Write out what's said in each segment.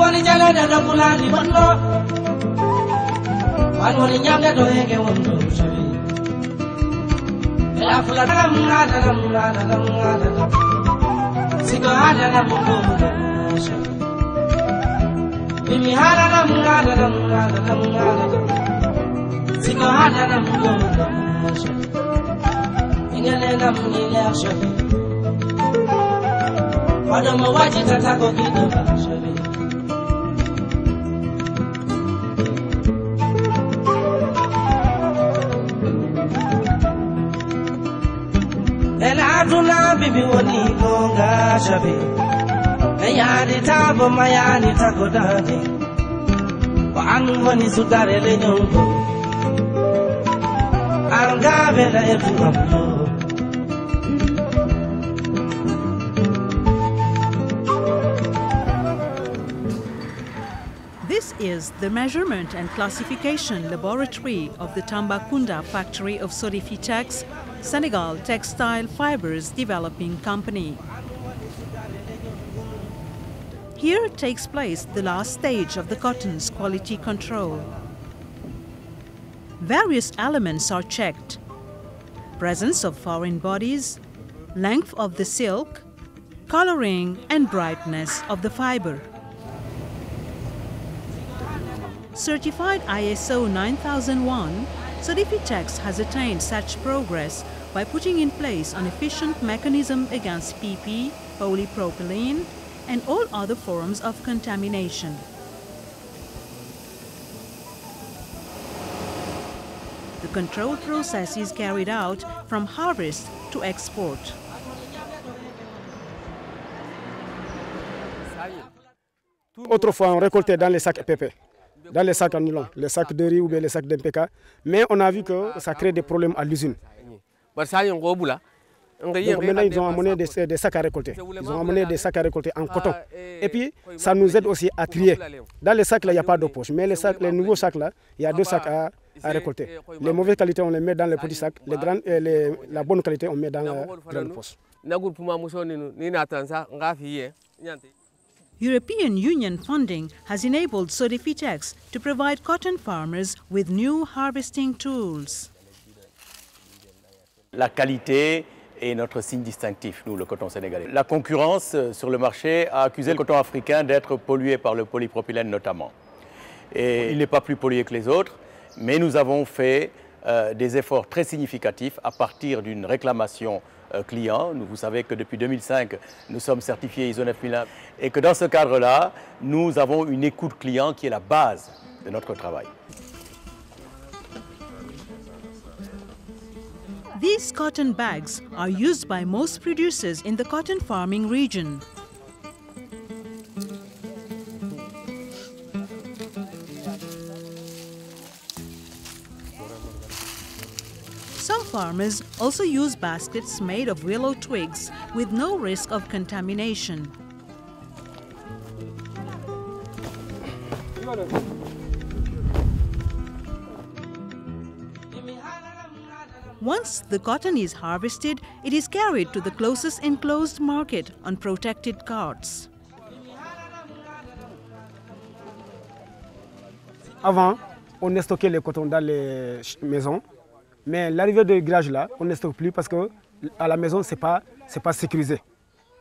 woni jagade ɗo pulaadi bonɗo wan la ñamde ɗo hege wonɗo na ɓeɗa fulatanam adanam adanam adanam sigo adanam ɗoɗo sowi mimi adanam adanam adanam adanam sigo adanam ɗoɗo sowi inenenam ile sowi waɗomo wajitata ko giɗo sowi bibi woni gonga jabe e yaadi tabo mayani tako dade ko an woni sudare leñol go an gabela e tuamdo This is the measurement and classification laboratory of the Tambacounda factory of Sodefitex, Senegal Textile Fibers Developing Company. Here takes place the last stage of the cotton's quality control. Various elements are checked. Presence of foreign bodies, length of the silk, coloring and brightness of the fiber. Certified ISO 9001, Sodefitex has attained such progress by putting in place an efficient mechanism against PP, polypropylene, and all other forms of contamination. The control process is carried out from harvest to export. Autrefois, on récoltait dans les sacs EPP, dans les sacs en nylon, les sacs de riz ou bien les sacs d'MPK. Mais on a vu que ça crée des problèmes à l'usine. Donc maintenant, ils ont amené des, des sacs à récolter. Ils ont amené des sacs à récolter en coton. Et puis, ça nous aide aussi à trier. Dans les sacs, là, il n'y a pas de poche. Mais les, sacs, les nouveaux sacs, là, il y a deux sacs à, à récolter. Les mauvaises qualités, on les met dans les petits sacs. Les grandes, les, la bonne qualité, on met dans la grande poche. European Union funding has enabled Sodifitex to provide cotton farmers with new harvesting tools. La qualité est notre signe distinctif, nous, le coton sénégalais. La concurrence sur le marché a accusé le coton africain d'être pollué par le polypropylène notamment. Et il n'est pas plus pollué que les autres, mais nous avons fait euh, des efforts très significatifs à partir d'une réclamation euh, client. Nous, vous savez que depuis 2005, nous sommes certifiés ISO 9001 et que dans ce cadre-là, nous avons une écoute client qui est la base de notre travail. These cotton bags are used by most producers in the cotton farming region. Farmers also use baskets made of willow twigs with no risk of contamination. Once the cotton is harvested, it is carried to the closest enclosed market on protected carts. Avant, on stockait les cotons dans les maisons, mais l'arrivée de grillage là, on ne stocke plus parce que à la maison, ce n'est pas, pas sécurisé.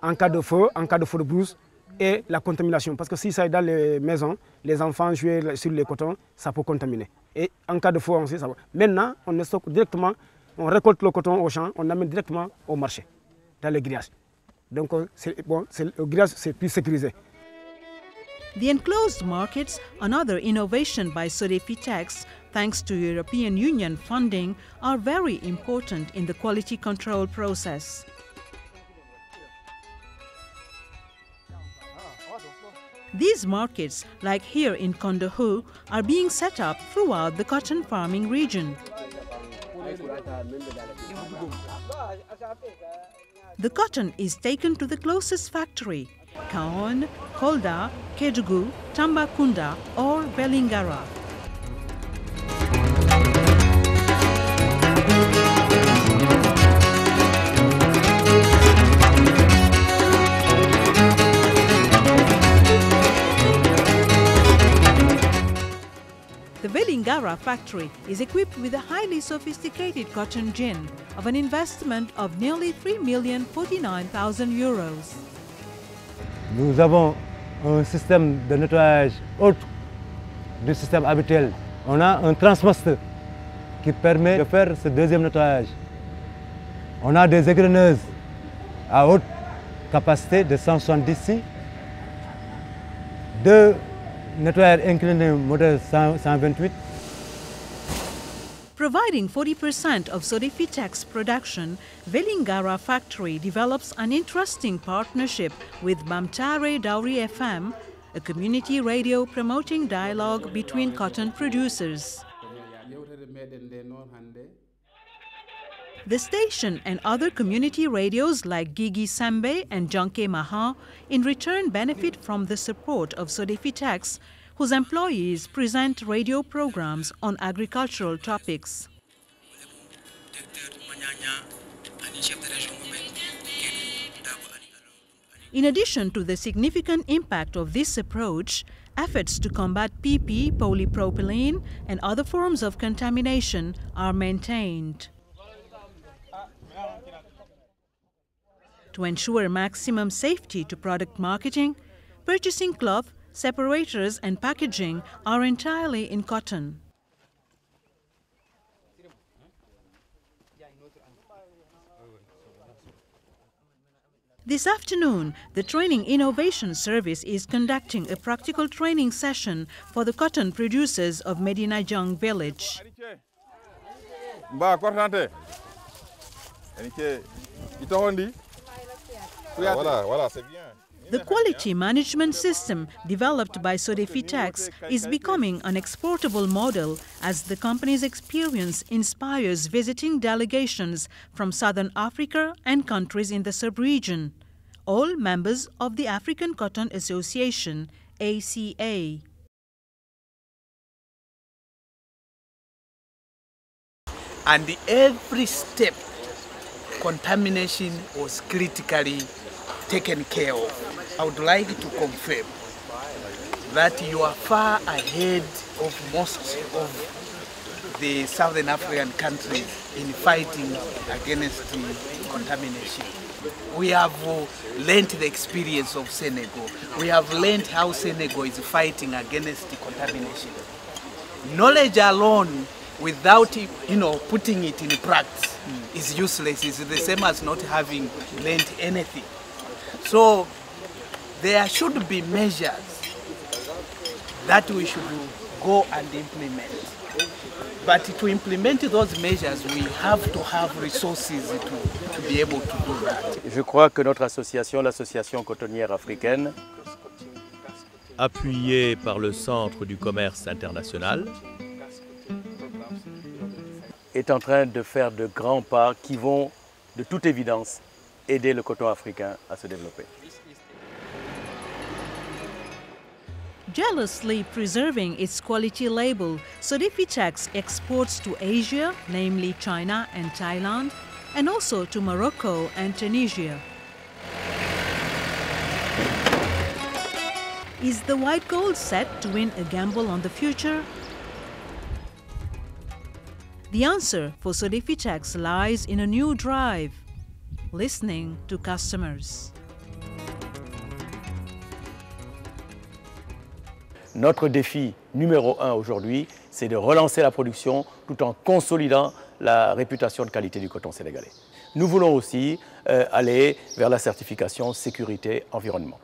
En cas de feu, en cas de feu de brousse et la contamination. Parce que si ça est dans les maisons, les enfants jouent sur les cotons, ça peut contaminer. Et en cas de feu, on sait ça. Maintenant, on stocke directement, on récolte le coton au champ, on l'amène directement au marché, dans les grillages. Donc, bon, le grillage, c'est plus sécurisé. The enclosed markets, another innovation by Sodefitex, thanks to European Union funding, are very important in the quality control process. These markets, like here in Kondohu, are being set up throughout the cotton farming region. The cotton is taken to the closest factory, Kahone, Kolda, Kédougou, Tambacounda or Velingara. Vellingara factory is equipped with a highly sophisticated cotton gin of an investment of nearly 3,049,000 euros. Nous avons un système de nettoyage autre du système habituel. On a un transmaster qui permet de faire ce deuxième nettoyage. On a des égreneuses à haute capacité de 170 ici, deux nettoyeurs inclinés modèle 128 Providing 40% of Sodefitex production, Velingara factory develops an interesting partnership with Bamtare Dowry FM, a community radio promoting dialogue between cotton producers. The station and other community radios like Gigi Sambe and Janke Maha in return benefit from the support of Sodefitex, whose employees present radio programs on agricultural topics. In addition to the significant impact of this approach, efforts to combat PP, polypropylene, and other forms of contamination are maintained. To ensure maximum safety to product marketing, purchasing cloth, separators, and packaging are entirely in cotton. This afternoon, the Training Innovation Service is conducting a practical training session for the cotton producers of Medina Jung village. Mba kortante ene ke itohondi ah, voilà voilà c'est bien. The quality management system developed by Sodefitex is becoming an exportable model as the company's experience inspires visiting delegations from Southern Africa and countries in the sub-region, all members of the African Cotton Association, ACA. and every step contamination was critically taken care of. I would like to confirm that you are far ahead of most of the Southern African countries in fighting against contamination. We have learned the experience of Senegal. We have learned how Senegal is fighting against contamination. Knowledge alone without you know putting it in practice is useless. It's the same as not having learned anything. So there should be measures that we should go and implement. But to implement those measures, we have to have resources to, to be able to do that. Je crois que notre association, l'association cotonnière africaine, appuyée par le Centre du commerce international, est en train de faire de grands pas qui vont, de toute évidence, aider le coton africain à se développer. Jealously preserving its quality label, Sodefitex exports to Asia, namely China and Thailand, and also to Morocco and Tunisia. Is the white gold set to win a gamble on the future? The answer for lies in a new drive, listening to customers. Notre défi numéro un aujourd'hui, c'est de relancer la production tout en consolidant la réputation de qualité du coton sénégalais. Nous voulons aussi euh, aller vers la certification sécurité environnement.